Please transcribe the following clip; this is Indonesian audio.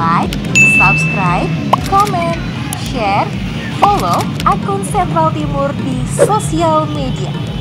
Like, subscribe, comment, share, follow akun Sentral Timur di sosial media.